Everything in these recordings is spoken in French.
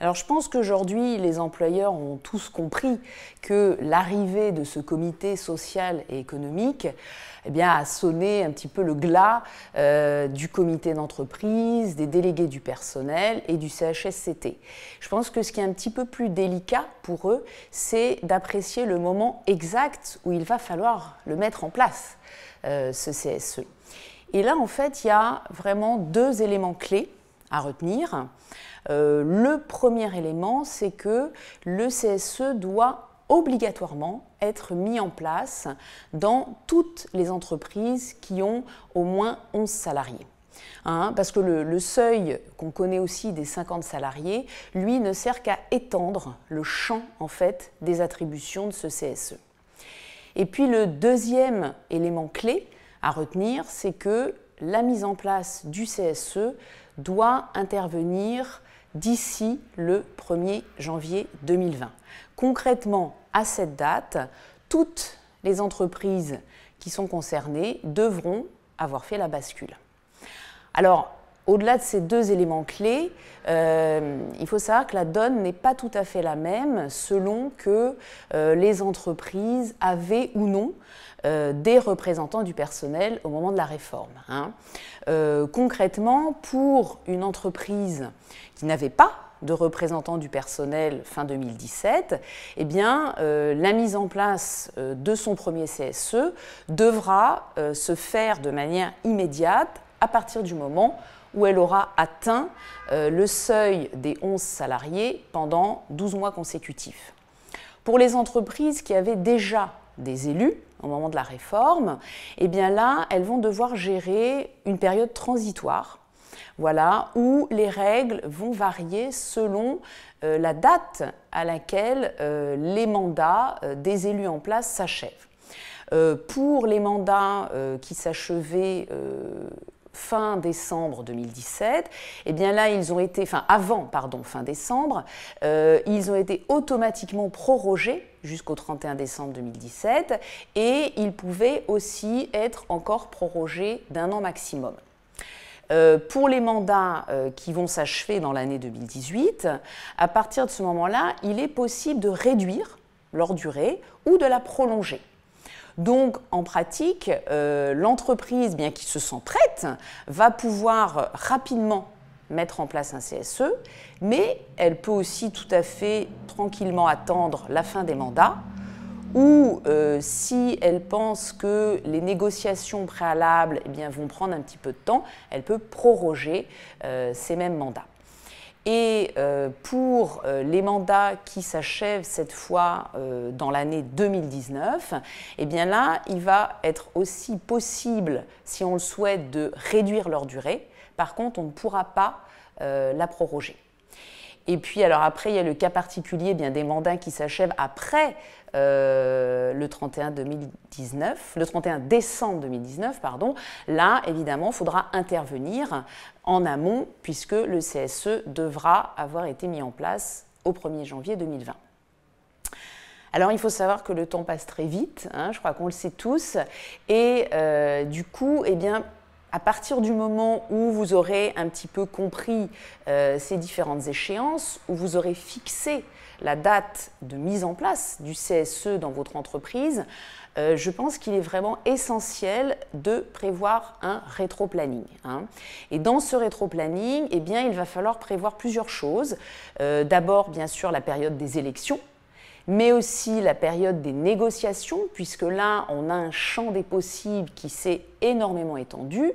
Alors je pense qu'aujourd'hui, les employeurs ont tous compris que l'arrivée de ce comité social et économique eh bien, a sonné un petit peu le glas euh, du comité d'entreprise, des délégués du personnel et du CHSCT. Je pense que ce qui est un petit peu plus délicat pour eux, c'est d'apprécier le moment exact où il va falloir le mettre en place, euh, ce CSE. Et là, en fait, il y a vraiment deux éléments clés à retenir. Euh, le premier élément, c'est que le CSE doit obligatoirement être mis en place dans toutes les entreprises qui ont au moins 11 salariés. Hein, parce que le, seuil qu'on connaît aussi des 50 salariés, lui, ne sert qu'à étendre le champ en fait des attributions de ce CSE. Et puis le deuxième élément clé à retenir, c'est que la mise en place du CSE doit intervenir d'ici le 1er janvier 2020. Concrètement, à cette date, toutes les entreprises qui sont concernées devront avoir fait la bascule. Alors, au-delà de ces deux éléments clés, euh, il faut savoir que la donne n'est pas tout à fait la même selon que euh, les entreprises avaient ou non euh, des représentants du personnel au moment de la réforme. Hein. concrètement, pour une entreprise qui n'avait pas de représentants du personnel fin 2017, eh bien, la mise en place de son premier CSE devra se faire de manière immédiate à partir du moment où elle aura atteint euh, le seuil des 11 salariés pendant 12 mois consécutifs. Pour les entreprises qui avaient déjà des élus au moment de la réforme, eh bien là, elles vont devoir gérer une période transitoire voilà, où les règles vont varier selon euh, la date à laquelle euh, les mandats des élus en place s'achèvent. pour les mandats qui s'achevaient fin décembre 2017, eh bien là, ils ont été, enfin avant, pardon, fin décembre, euh, ils ont été automatiquement prorogés jusqu'au 31 décembre 2017 et ils pouvaient aussi être encore prorogés d'un an maximum. Euh, pour les mandats euh, qui vont s'achever dans l'année 2018, à partir de ce moment-là, il est possible de réduire leur durée ou de la prolonger. Donc, en pratique, euh, l'entreprise, bien qu'il se sent prête, va pouvoir rapidement mettre en place un CSE, mais elle peut aussi tout à fait tranquillement attendre la fin des mandats, ou euh, si elle pense que les négociations préalables eh bien, vont prendre un petit peu de temps, elle peut proroger euh, ces mêmes mandats. Et euh, pour euh, les mandats qui s'achèvent cette fois euh, dans l'année 2019, eh bien là, il va être aussi possible, si on le souhaite, de réduire leur durée. Par contre, on ne pourra pas la proroger. Et puis, alors après, il y a le cas particulier eh bien, des mandats qui s'achèvent après euh, le 31 2019, le 31 décembre 2019, pardon. Là, évidemment, il faudra intervenir en amont puisque le CSE devra avoir été mis en place au 1er janvier 2020. Alors il faut savoir que le temps passe très vite, hein, je crois qu'on le sait tous, et euh, du coup, eh bien, à partir du moment où vous aurez un petit peu compris euh, ces différentes échéances, où vous aurez fixé la date de mise en place du CSE dans votre entreprise, euh, je pense qu'il est vraiment essentiel de prévoir un rétro-planning. Hein. Et dans ce rétro-planning, eh il va falloir prévoir plusieurs choses. Euh, d'abord, bien sûr, la période des élections mais aussi la période des négociations, puisque là, on a un champ des possibles qui s'est énormément étendu.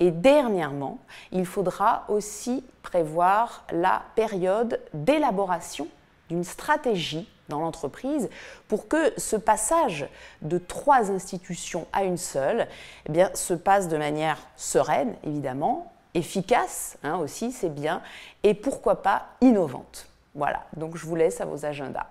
Et dernièrement, il faudra aussi prévoir la période d'élaboration d'une stratégie dans l'entreprise pour que ce passage de trois institutions à une seule eh bien, se passe de manière sereine, évidemment, efficace hein, aussi, c'est bien, et pourquoi pas innovante. Voilà, donc je vous laisse à vos agendas.